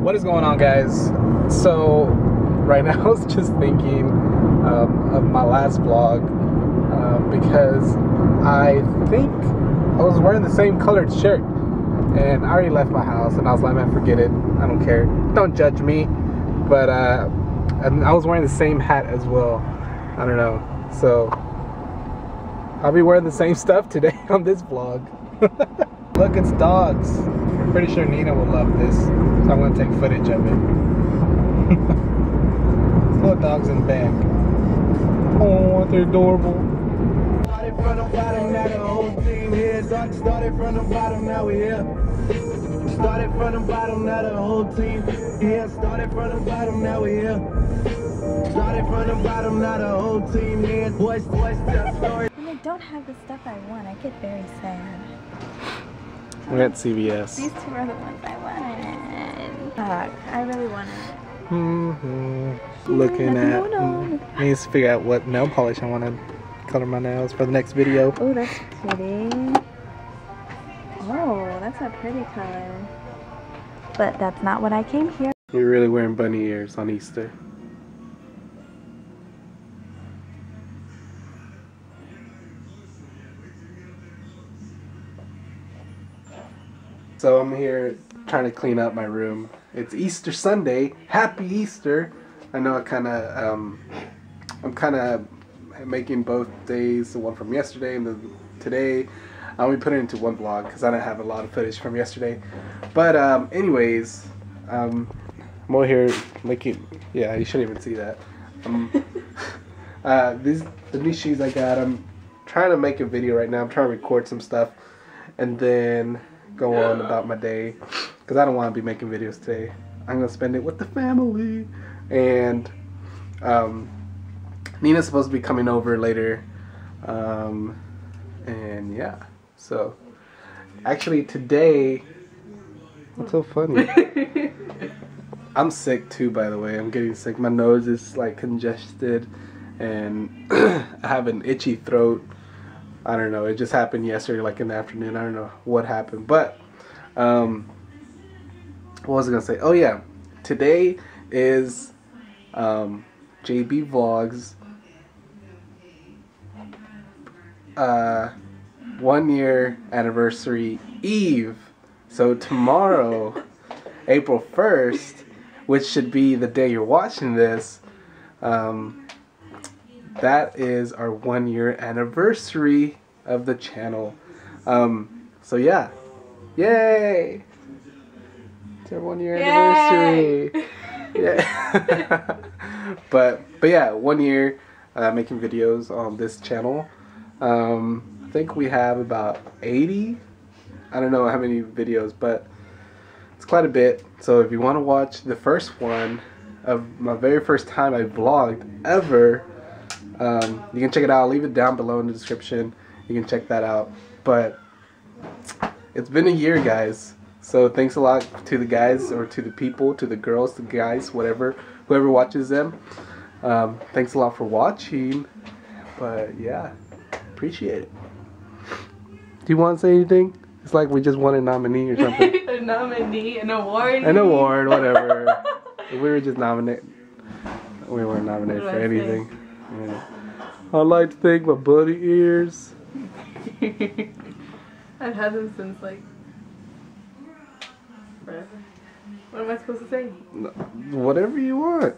What is going on, guys? So, right now I was just thinking um, of my last vlog um, because I think I was wearing the same colored shirt and I already left my house and I was like, man, forget it. I don't care. Don't judge me. But uh, I was wearing the same hat as well. I don't know. So, I'll be wearing the same stuff today on this vlog. Look, it's dogs. I'm pretty sure Nina will love this, so I'm gonna take footage of it. Little dogs in the back. Oh, they're adorable. Started from the bottom, now the whole team here. Started started from the bottom, now we here. Started from the bottom, now the whole team here. Started from the bottom, now we here. Started from the bottom, now the whole team here. Boys, boys, tell stories. When I don't have the stuff I want, I get very sad. We're at CVS. These two are the ones I wanted. Fuck, I really wanted it. hmm Looking at. no. mm, Needs to figure out what nail polish I want to color my nails for the next video. Oh, that's pretty. Oh, that's a pretty color. But that's not what I came here. You're really wearing bunny ears on Easter. So I'm here trying to clean up my room. It's Easter Sunday. Happy Easter! I know I kind of, um, I'm kind of making both days, the one from yesterday and the today. I only put it into one vlog because I don't have a lot of footage from yesterday. But um, anyways, um, I'm over here making. Yeah, you shouldn't even see that. Um, uh, these the new shoes I got. I'm trying to make a video right now. I'm trying to record some stuff, and then go on about my day because I don't want to be making videos today. I'm gonna spend it with the family, and um, Nina's supposed to be coming over later, um, and yeah. So actually today, what's so funny? I'm sick too, by the way. I'm getting sick. My nose is like congested, and I have an itchy throat. I don't know. It just happened yesterday, like in the afternoon. I don't know what happened, but um, what was I gonna say? Oh yeah, today is um, JB Vlogs uh, one year anniversary eve. So tomorrow, April 1st, which should be the day you're watching this, um, that is our one year anniversary of the channel. Um, so yeah, yay! It's our one year anniversary. Yeah. but but yeah, one year uh, making videos on this channel. Um, I think we have about 80. I don't know how many videos, but it's quite a bit. So if you want to watch the first one of my very first time I vlogged ever, um, you can check it out. I'll leave it down below in the description. You can check that out. But it's been a year, guys. So thanks a lot to the guys or to the people, to the girls, the guys, whatever, whoever watches them. Um, thanks a lot for watching. But yeah, appreciate it. Do you want to say anything? It's like we just won a nominee or something. a nominee, an award. An award, whatever. we were just nominated. We weren't nominated for anything. Say? Anything. Yeah. I'd like to thank my buddy ears. I've had them since like forever. What am I supposed to say? Whatever you want.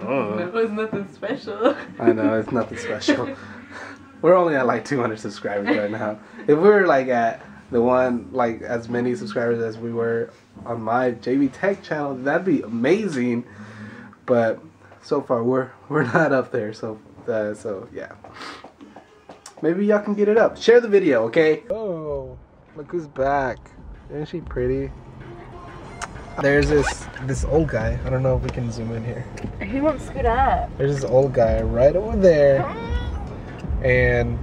Oh. It was nothing special. I know it's nothing special. we're only at like 200 subscribers right now. If we were like at the one like as many subscribers as we were on my JB Tech channel, that'd be amazing. But so far we're we're not up there. So uh, so yeah. Maybe y'all can get it up. Share the video, okay? Oh, look who's back. Isn't she pretty? There's this this old guy. I don't know if we can zoom in here. he won't scoot up. There's this old guy right over there, and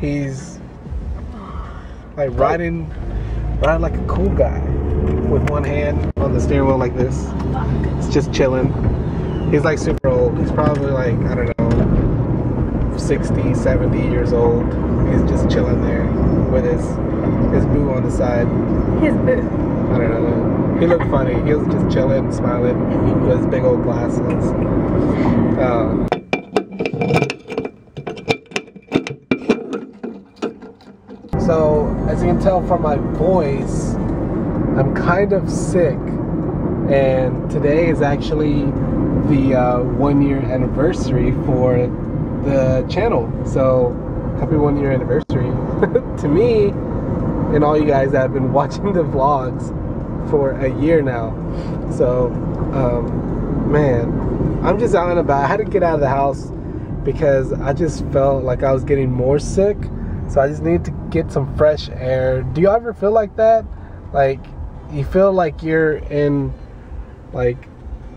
he's like riding, riding like a cool guy with one hand on the steering wheel like this. It's just chilling. He's like super old. He's probably like I don't know, 60, 70 years old. He's just chilling there with his his boo on the side. His boo. I don't know. He looked funny. He was just chilling, smiling with his big old glasses. Uh, so, as you can tell from my voice, I'm kind of sick, and today is actually the uh, one year anniversary for the channel. So, happy one year anniversary to me and all you guys that have been watching the vlogs for a year now. So, um, man, I'm just out and about. I had to get out of the house because I just felt like I was getting more sick. So I just need to get some fresh air. Do you ever feel like that? Like you feel like you're in like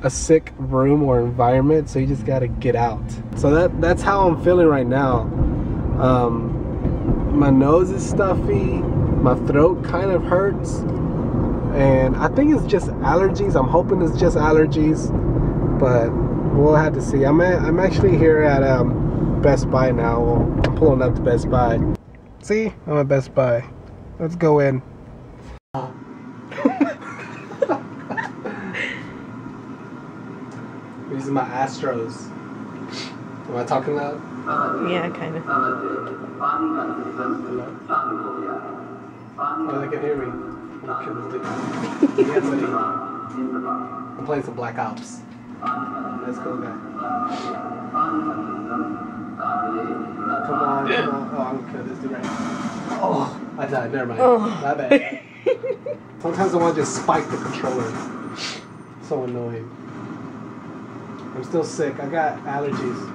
a sick room or environment, so you just gotta get out. So that that's how I'm feeling right now. Um, my nose is stuffy, my throat kind of hurts, and I think it's just allergies. I'm hoping it's just allergies, but we'll have to see. I'm at, I'm actually here at um, Best Buy now. I'm pulling up to Best Buy. See, I'm at Best Buy. Let's go in. These are my Astros. Am I talking loud? Yeah, kind of. Oh, they can hear me. Okay, let's do it. Yeah. I'm playing some Black Ops. Let's go, guy. Come on, come on. Oh, I'm gonna this dude right now. Oh, I died. Never mind. Oh. My bad. Sometimes I want to just spike the controller. So annoying. I'm still sick. I got allergies.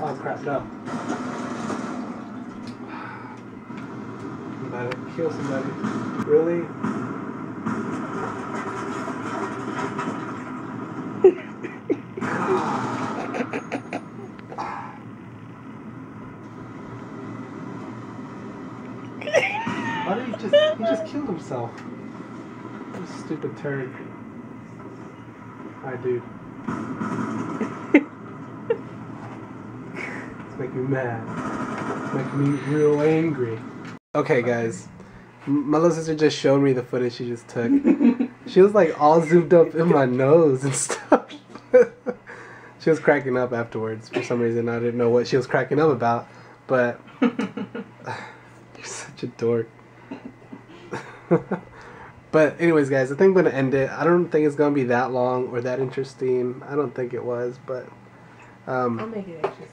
Oh crap, no. I'm about to kill somebody. Really? Why did he just he just killed himself? Stupid turd. Hi dude. it's making me mad. It's making me real angry. Okay guys. My little sister just showed me the footage she just took. she was like all zoomed up in my nose and stuff. she was cracking up afterwards for some reason. I didn't know what she was cracking up about, but you're such a dork. But anyways, guys, I think I'm gonna end it. I don't think it's gonna be that long or that interesting. I don't think it was, but I'll um, make it interesting.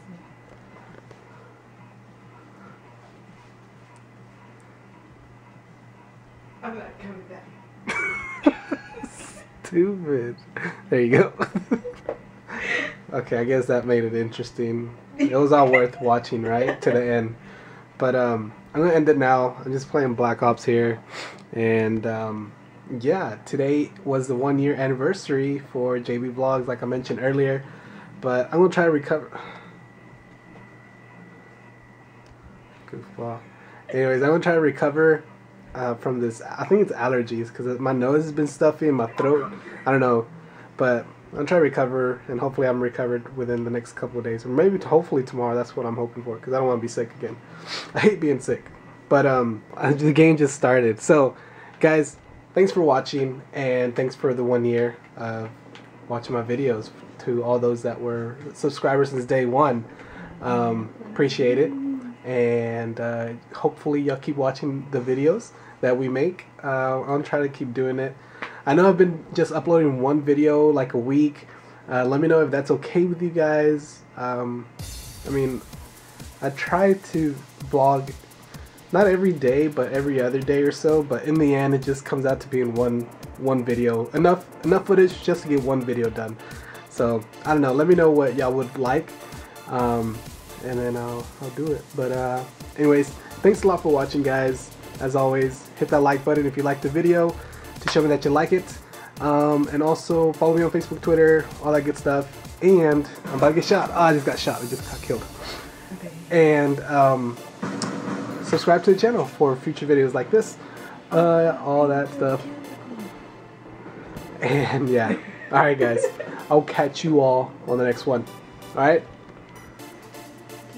I'm not coming back. stupid. There you go. okay, I guess that made it interesting. It was all worth watching, right, to the end. But um, I'm gonna end it now. I'm just playing Black Ops here, and um, yeah, today was the one year anniversary for JB Vlogs, like I mentioned earlier. But I'm gonna try to recover. Goofball. Anyways, I'm gonna try to recover uh, from this. I think it's allergies because my nose has been stuffy and my throat. I don't know, but I'm trying to recover and hopefully I'm recovered within the next couple of days or maybe hopefully tomorrow. That's what I'm hoping for because I don't want to be sick again. I hate being sick, but um, the game just started. So, guys, thanks for watching and thanks for the one year of watching my videos. To all those that were subscribers since day one, um, appreciate it and uh, hopefully y'all keep watching the videos that we make. Uh, I'll try to keep doing it. I know I've been just uploading one video like a week. Uh, let me know if that's okay with you guys. Um, I mean, I try to vlog not every day, but every other day or so. But in the end, it just comes out to being one one video. Enough enough footage just to get one video done. So I don't know. Let me know what y'all would like. Um, and then I'll, I'll do it. But uh, anyways, thanks a lot for watching, guys. As always, hit that like button if you liked the video to show me that you like it. Um, and also follow me on Facebook, Twitter, all that good stuff. And I'm about to get shot. Oh, I just got shot. I just got killed. Okay. And um, subscribe to the channel for future videos like this. Uh, all that stuff. And yeah. Alright, guys. I'll catch you all on the next one. Alright?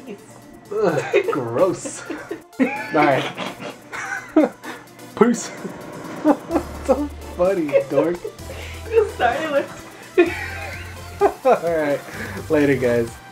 Peace. Ugh, gross. Alright. Peace. So funny, dork. You started with. Alright. Later, guys.